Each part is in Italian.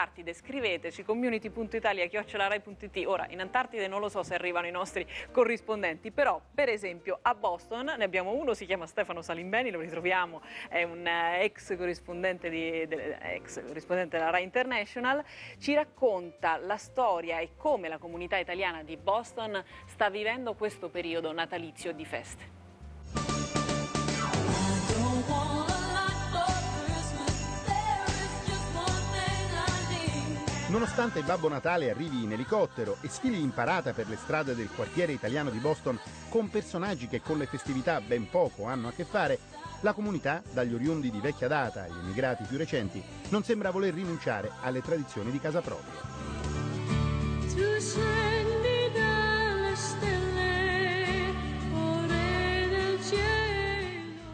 Antartide, scriveteci community.italia.it Ora, in Antartide non lo so se arrivano i nostri corrispondenti, però per esempio a Boston ne abbiamo uno, si chiama Stefano Salimbeni, lo ritroviamo, è un eh, ex corrispondente, di, de, ex corrispondente della RAI International, ci racconta la storia e come la comunità italiana di Boston sta vivendo questo periodo natalizio di feste. Nonostante Babbo Natale arrivi in elicottero e sfili in parata per le strade del quartiere italiano di Boston con personaggi che con le festività ben poco hanno a che fare, la comunità, dagli oriundi di vecchia data agli emigrati più recenti, non sembra voler rinunciare alle tradizioni di casa propria.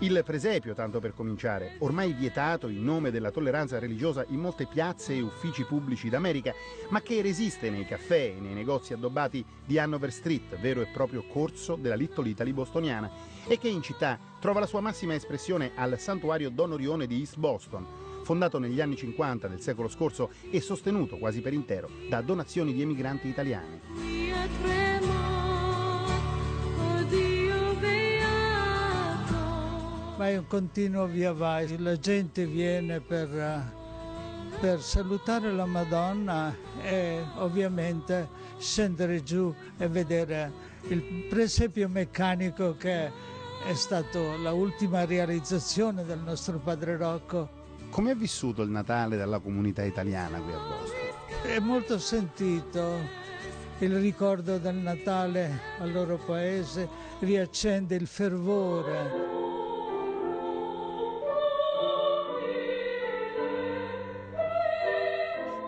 Il presepio, tanto per cominciare, ormai vietato in nome della tolleranza religiosa in molte piazze e uffici pubblici d'America, ma che resiste nei caffè e nei negozi addobbati di Hanover Street, vero e proprio corso della Little Italy bostoniana, e che in città trova la sua massima espressione al santuario Don Orione di East Boston, fondato negli anni 50 del secolo scorso e sostenuto quasi per intero da donazioni di emigranti italiani. Ma è un continuo via vai. La gente viene per, per salutare la Madonna e ovviamente scendere giù e vedere il presepio meccanico che è stato la ultima realizzazione del nostro padre Rocco. Come è vissuto il Natale dalla comunità italiana qui a Boston? È molto sentito. Il ricordo del Natale al loro paese riaccende il fervore.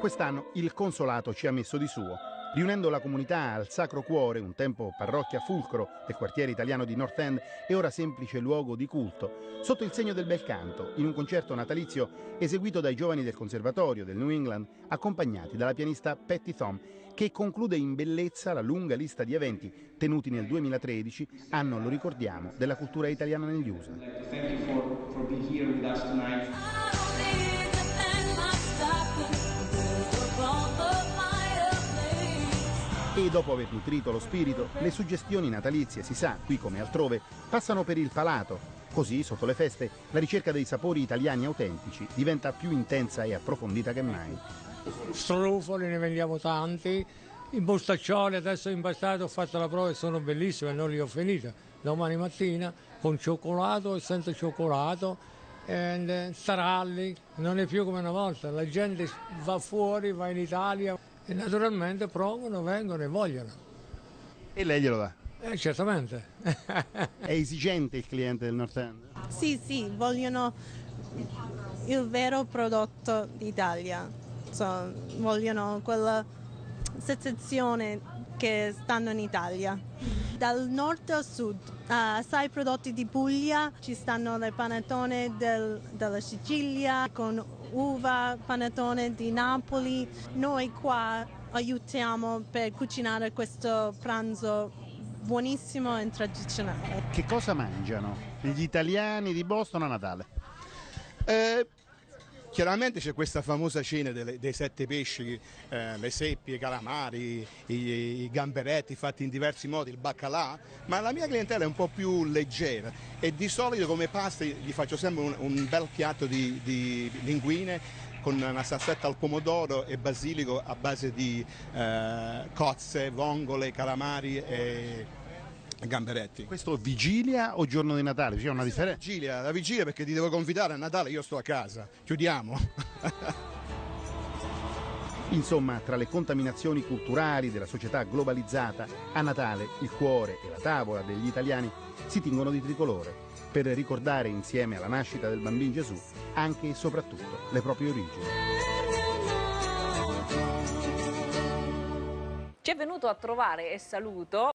Quest'anno il consolato ci ha messo di suo, riunendo la comunità al Sacro Cuore, un tempo parrocchia fulcro del quartiere italiano di North End e ora semplice luogo di culto, sotto il segno del bel canto, in un concerto natalizio eseguito dai giovani del Conservatorio del New England, accompagnati dalla pianista Patty Thom, che conclude in bellezza la lunga lista di eventi tenuti nel 2013, anno, lo ricordiamo, della cultura italiana negli USA. E dopo aver nutrito lo spirito, le suggestioni natalizie, si sa, qui come altrove, passano per il palato. Così, sotto le feste, la ricerca dei sapori italiani autentici diventa più intensa e approfondita che mai. Strufoli ne vendiamo tanti, i mostaccioli adesso in passato ho fatto la prova e sono bellissime, non li ho finite. Domani mattina con cioccolato e senza cioccolato, e staralli, non è più come una volta, la gente va fuori, va in Italia e naturalmente provano, vengono e vogliono. E lei glielo dà? Eh, certamente. È esigente il cliente del North End? Sì, sì, vogliono il vero prodotto d'Italia, so, vogliono quella sensazione che stanno in Italia. Dal nord al sud, uh, assai prodotti di Puglia, ci stanno le panettone del, della Sicilia con uva, panettone di Napoli. Noi qua aiutiamo per cucinare questo pranzo buonissimo e tradizionale. Che cosa mangiano gli italiani di Boston a Natale? Eh, Chiaramente c'è questa famosa cena delle, dei sette pesci, eh, le seppie, i calamari, i, i, gamberetti fatti in diversi modi, il baccalà, ma la mia clientela è un po' più leggera e di solito come pasta gli faccio sempre un, un bel piatto di, di linguine con una salsetta al pomodoro e basilico a base di eh, cozze, vongole, calamari e Gamberetti. Questo vigilia o giorno di Natale? C'è una differenza? Vigilia, la vigilia perché ti devo convidare a Natale, io sto a casa. Chiudiamo. Insomma, tra le contaminazioni culturali della società globalizzata, a Natale il cuore e la tavola degli italiani si tingono di tricolore per ricordare insieme alla nascita del bambino Gesù anche e soprattutto le proprie origini. Ci è venuto a trovare e saluto